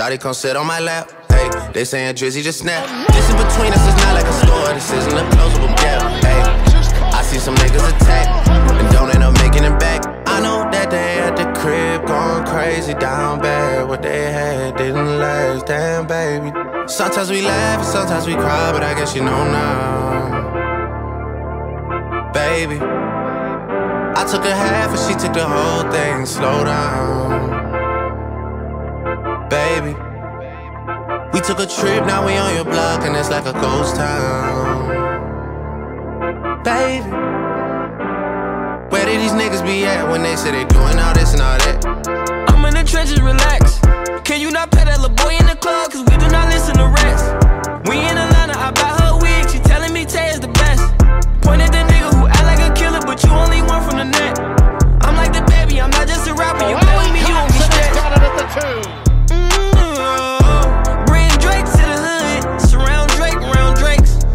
Shotty come sit on my lap. Hey, they saying Drizzy just snap. This in between us is not like a store, this isn't a closable gap. Hey, I see some niggas attack and don't end up making it back. I know that they at the crib going crazy down bad. What they had didn't last, damn baby. Sometimes we laugh and sometimes we cry, but I guess you know now, baby. I took a half and she took the whole thing. Slow down, took a trip, now we on your block, and it's like a ghost town, baby. Where did these niggas be at when they say they doing all this and all that? I'm in the trenches, relax. Can you not pet that little boy in the club? Cause